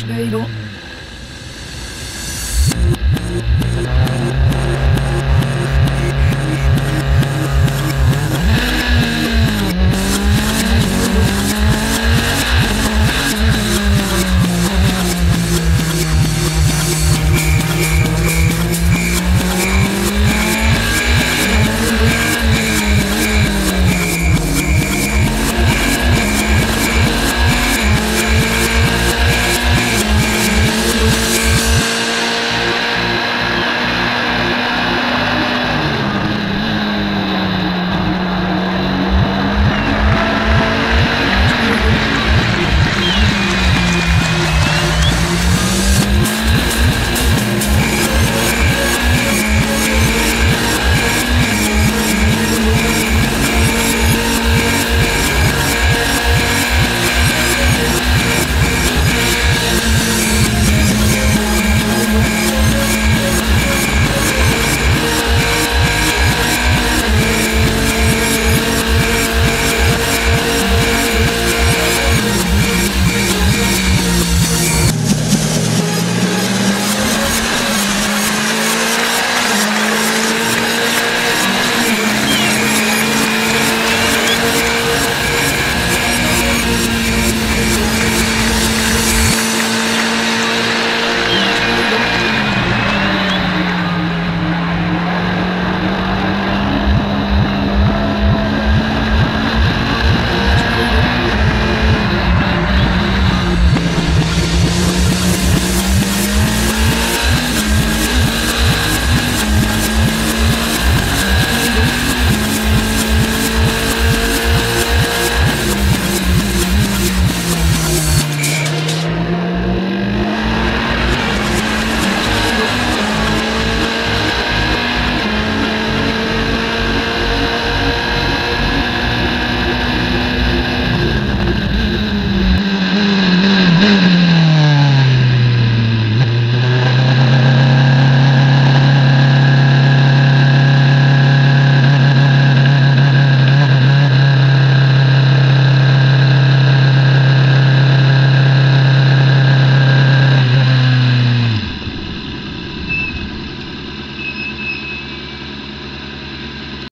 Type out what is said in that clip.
しいの